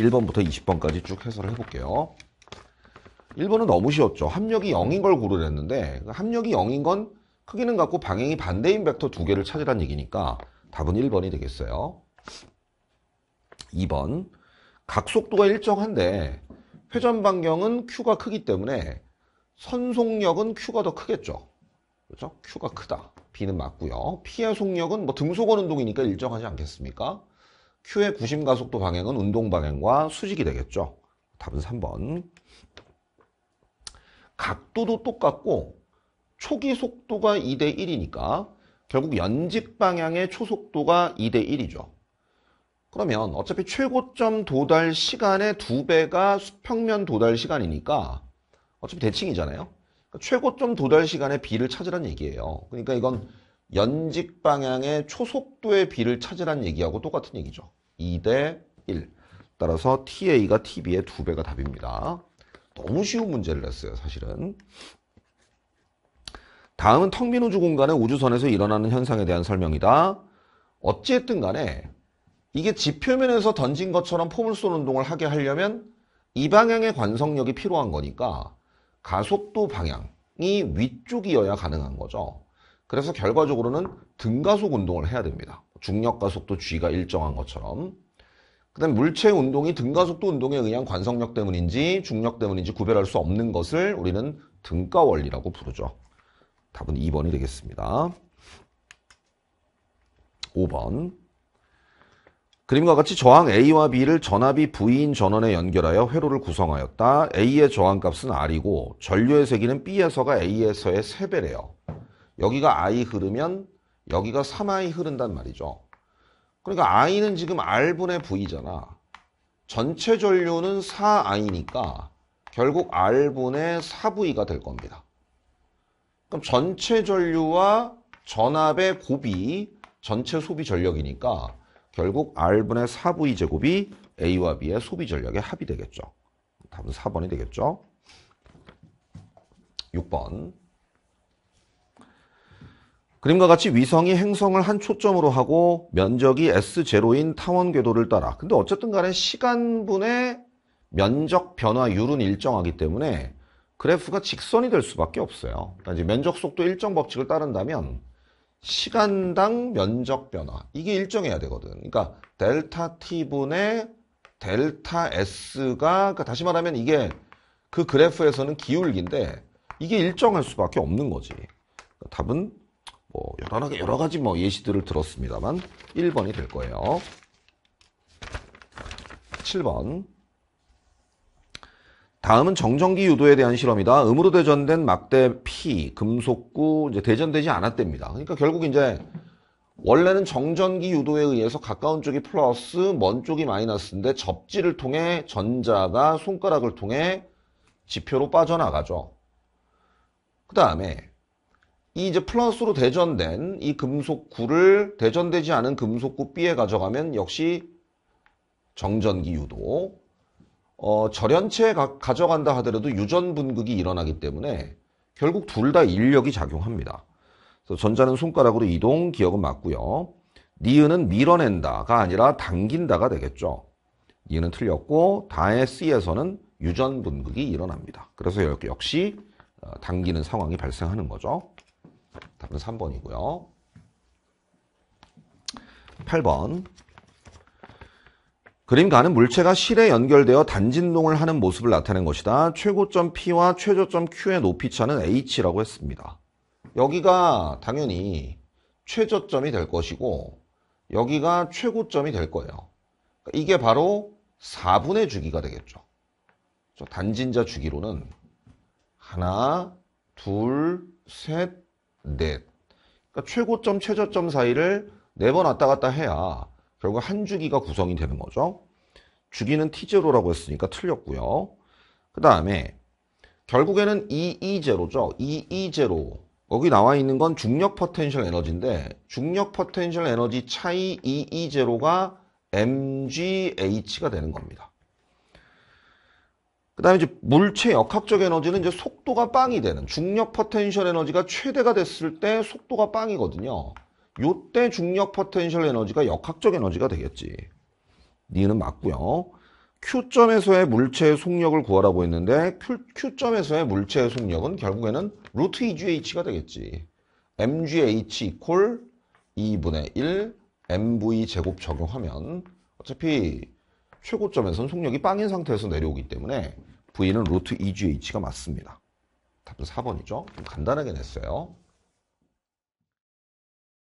1번부터 20번까지 쭉 해설을 해볼게요. 1번은 너무 쉬웠죠. 합력이 0인 걸 고르랬는데 합력이 0인 건 크기는 같고 방향이 반대인 벡터 두 개를 찾으란 얘기니까 답은 1번이 되겠어요. 2번 각속도가 일정한데 회전 반경은 Q가 크기 때문에 선속력은 Q가 더 크겠죠. 그렇죠? Q가 크다. B는 맞고요. P의 속력은 뭐 등속원 운동이니까 일정하지 않겠습니까? Q의 구심 가속도 방향은 운동 방향과 수직이 되겠죠. 답은 3번. 각도도 똑같고 초기 속도가 2대 1이니까 결국 연직 방향의 초속도가 2대 1이죠. 그러면 어차피 최고점 도달 시간의 두 배가 수평면 도달 시간이니까 어차피 대칭이잖아요. 그러니까 최고점 도달 시간의 비를 찾으란 얘기예요. 그러니까 이건 연직 방향의 초속도의 비를 찾으란 얘기하고 똑같은 얘기죠. 2대 1. 따라서 TA가 TB의 두 배가 답입니다. 너무 쉬운 문제를 냈어요, 사실은. 다음은 텅 빈 우주 공간의 우주선에서 일어나는 현상에 대한 설명이다. 어찌했든 간에 이게 지표면에서 던진 것처럼 포물선 운동을 하게 하려면 이 방향의 관성력이 필요한 거니까 가속도 방향이 위쪽이어야 가능한 거죠. 그래서 결과적으로는 등가속 운동을 해야 됩니다. 중력 가속도 G가 일정한 것처럼. 그 다음 물체 운동이 등가 속도 운동에 의한 관성력 때문인지 중력 때문인지 구별할 수 없는 것을 우리는 등가 원리라고 부르죠. 답은 2번이 되겠습니다. 5번 그림과 같이 저항 A와 B를 전압이 V인 전원에 연결하여 회로를 구성하였다. A의 저항값은 R이고 전류의 세기는 B에서가 A에서의 3배래요. 여기가 I 흐르면 여기가 3I 흐른단 말이죠. 그러니까 I는 지금 R분의 V잖아. 전체 전류는 4I니까 결국 R분의 4V가 될 겁니다. 그럼 전체 전류와 전압의 곱이 전체 소비 전력이니까 결국 R분의 4V 제곱이 A와 B의 소비 전력의 합이 되겠죠. 답은 4번이 되겠죠. 6번 그림과 같이 위성이 행성을 한 초점으로 하고 면적이 S0인 타원 궤도를 따라 근데 어쨌든 간에 시간분의 면적 변화율은 일정하기 때문에 그래프가 직선이 될 수밖에 없어요. 그러니까 이제 면적 속도 일정 법칙을 따른다면 시간당 면적 변화 이게 일정해야 되거든. 그러니까 델타 t분의 델타 s가 그러니까 다시 말하면 이게 그 그래프에서는 기울기인데 이게 일정할 수밖에 없는 거지. 그러니까 답은 뭐 여러, 여러 가지 뭐 예시들을 들었습니다만 1번이 될 거예요. 7번 다음은 정전기 유도에 대한 실험이다. 음으로 대전된 막대 P, 금속구 이제 대전되지 않았답니다. 그러니까 결국 이제 원래는 정전기 유도에 의해서 가까운 쪽이 플러스, 먼 쪽이 마이너스인데 접지를 통해 전자가 손가락을 통해 지표로 빠져나가죠. 그 다음에 이 이제 플러스로 대전된 이 금속구를 대전되지 않은 금속구 B에 가져가면 역시 정전기 유도. 어, 절연체에 가, 져간다 하더라도 유전 분극이 일어나기 때문에 결국 둘 다 인력이 작용합니다. 그래서 전자는 손가락으로 이동, 기억은 맞고요. 니은은 밀어낸다가 아니라 당긴다가 되겠죠. 니은은 틀렸고 다의 C에서는 유전 분극이 일어납니다. 그래서 역시 어, 당기는 상황이 발생하는 거죠. 답은 3번이고요. 8번 그림 가는 물체가 실에 연결되어 단진동을 하는 모습을 나타낸 것이다. 최고점 P와 최저점 Q의 높이차는 H라고 했습니다. 여기가 당연히 최저점이 될 것이고 여기가 최고점이 될 거예요. 이게 바로 4분의 주기가 되겠죠. 단진자 주기로는 하나, 둘, 셋, 넷. 그러니까 최고점, 최저점 사이를 네 번 왔다 갔다 해야 결국 한 주기가 구성이 되는 거죠. 주기는 T0라고 했으니까 틀렸고요. 그 다음에 결국에는 EE0죠. EE0. 여기 나와 있는 건 중력 포텐셜 에너지인데 중력 포텐셜 에너지 차이 EE0가 mgH가 되는 겁니다. 그 다음에 이제 물체 역학적 에너지는 이제 속도가 빵이 되는 중력 포텐셜 에너지가 최대가 됐을 때 속도가 빵이거든요. 요때 중력 포텐셜 에너지가 역학적 에너지가 되겠지. 니은 맞고요. Q점에서의 물체의 속력을 구하라고 했는데 Q, Q점에서의 물체의 속력은 결국에는 루트 2GH가 되겠지. mgh 이퀄 2분의 1 mv 제곱 적용하면 어차피 최고점에서는 속력이 빵인 상태에서 내려오기 때문에 V는 루트 2GH가 맞습니다. 답은 4번이죠. 좀 간단하게 냈어요.